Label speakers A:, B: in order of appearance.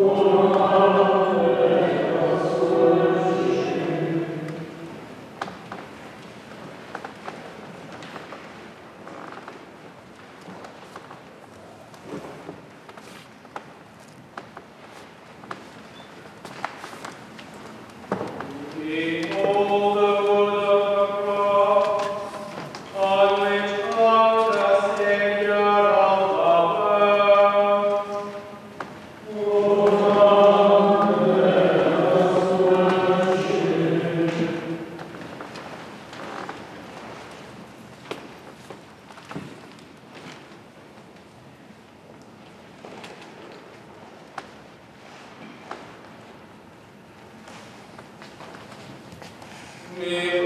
A: Lord. Yeah.